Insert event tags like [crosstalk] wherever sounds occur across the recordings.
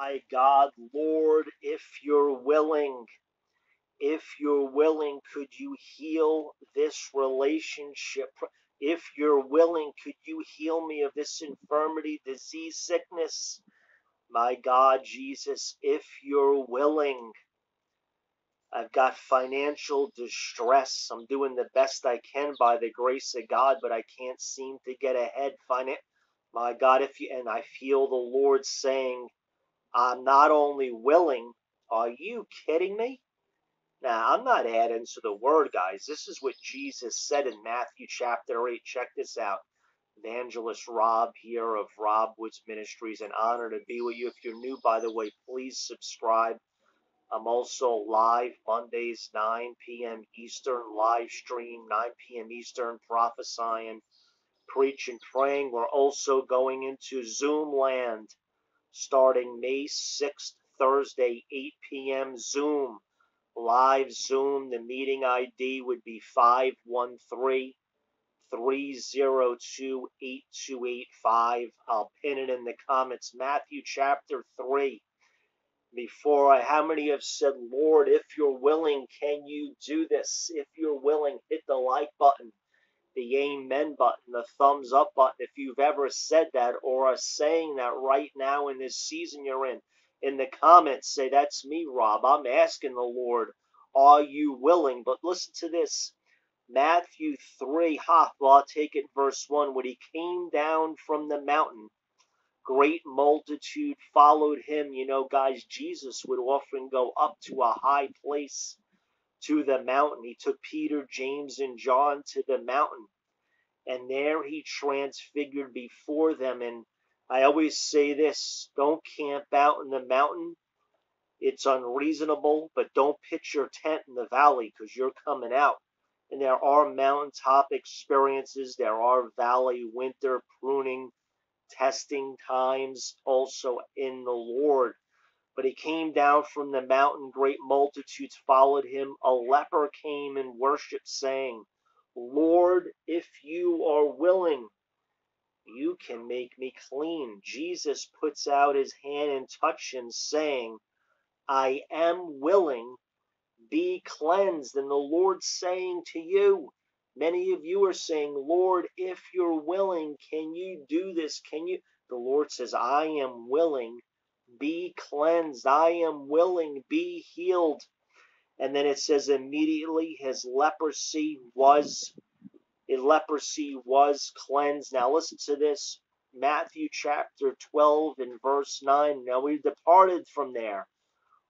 My God, Lord, if you're willing, if you're willing, could you heal this relationship? If you're willing, could you heal me of this infirmity, disease, sickness? My God, Jesus, if you're willing, I've got financial distress. I'm doing the best I can by the grace of God, but I can't seem to get ahead. Finan- My God, if you and I feel the Lord saying, I'm not only willing, are you kidding me? Now, I'm not adding to the word, guys. This is what Jesus said in Matthew chapter 8. Check this out. Evangelist Robb here of Robb Woods Ministries. An honor to be with you. If you're new, by the way, please subscribe. I'm also live Mondays, 9 p.m. Eastern, live stream, 9 p.m. Eastern, prophesying, preaching, praying. We're also going into Zoom land starting May 6th, Thursday, 8 p.m. Zoom, live Zoom. The meeting ID would be 513 302 8285. I'll pin it in the comments. Matthew chapter 3. Before I, how many have said, Lord, if you're willing, can you do this? If you're willing, hit the like button the amen button, the thumbs up button if you've ever said that or are saying that right now in this season you're in. In the comments, say, That's me, Robb. I'm asking the Lord, Are you willing? But listen to this Matthew 3, ha, well, I'll take it verse 1. When he came down from the mountain, great multitude followed him. You know, guys, Jesus would often go up to a high place to the mountain. He took Peter, James, and John to the mountain, and there he transfigured before them. And I always say this don't camp out in the mountain. It's unreasonable, but don't pitch your tent in the valley because you're coming out. And there are mountaintop experiences, there are valley winter pruning, testing times also in the Lord. But he came down from the mountain, great multitudes followed him. A leper came and worshiped, saying, Lord, if you are willing, you can make me clean. Jesus puts out his hand and touches him, saying, I am willing, be cleansed. And the Lord's saying to you, many of you are saying, Lord, if you're willing, can you do this? Can you? The Lord says, I am willing be cleansed. I am willing, be healed. And then it says immediately his leprosy was his leprosy was cleansed. Now listen to this. Matthew chapter 12 and verse 9. Now we departed from there,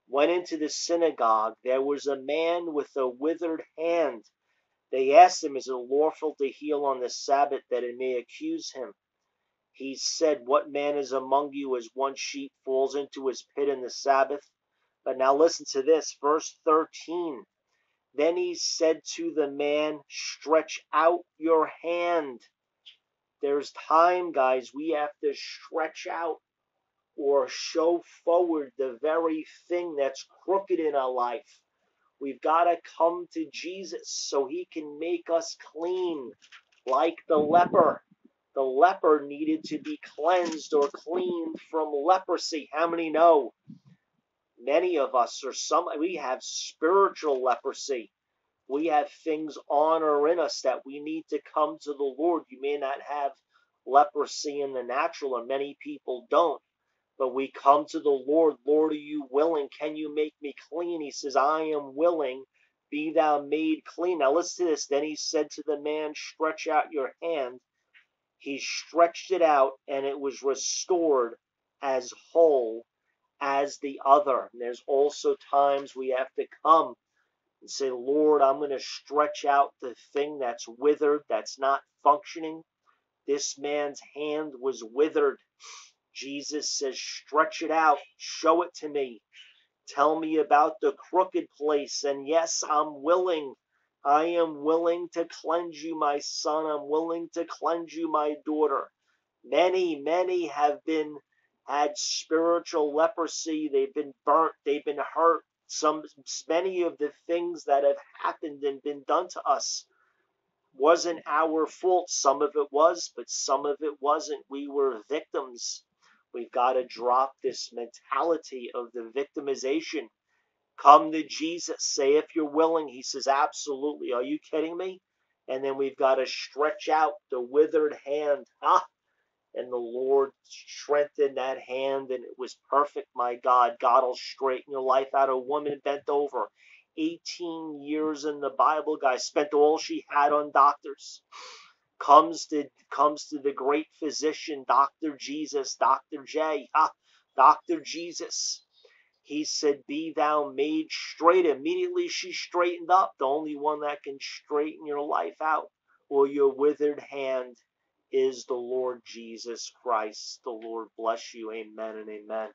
went into the synagogue. There was a man with a withered hand. They asked him, Is it lawful to heal on the Sabbath that it may accuse him? He said, What man is among you as one sheep falls into his pit in the Sabbath? But now listen to this, verse 13. Then he said to the man, Stretch out your hand. There's time, guys, we have to stretch out or show forward the very thing that's crooked in our life. We've got to come to Jesus so he can make us clean, like the leper the leper needed to be cleansed or cleaned from leprosy. How many know? Many of us, or some, we have spiritual leprosy. We have things on or in us that we need to come to the Lord. You may not have leprosy in the natural, and many people don't. But we come to the Lord. Lord, are you willing? Can you make me clean? He says, I am willing. Be thou made clean. Now listen to this. Then he said to the man, Stretch out your hand he stretched it out and it was restored as whole as the other. And there's also times we have to come and say, Lord, I'm going to stretch out the thing that's withered, that's not functioning. This man's hand was withered. Jesus says, stretch it out, show it to me. Tell me about the crooked place. And yes, I'm willing I am willing to cleanse you, my son. I'm willing to cleanse you, my daughter. Many, many have been had spiritual leprosy. They've been burnt. They've been hurt. Some, many of the things that have happened and been done to us wasn't our fault. Some of it was, but some of it wasn't. We were victims. We've got to drop this mentality of the victimization. Come to Jesus. Say, if you're willing. He says, absolutely. Are you kidding me? And then we've got to stretch out the withered hand. [laughs] Ah, and the Lord strengthened that hand, and it was perfect. My God, God will straighten your life out. A woman bent over 18 years in the Bible, guys, spent all she had on doctors. Comes to comes to the great physician, Dr. Jesus, Dr. J, ah, Dr. Jesus. He said, Be thou made straight. Immediately she straightened up, the only one that can straighten your life out, or your withered hand is the Lord Jesus Christ. The Lord bless you. Amen and amen.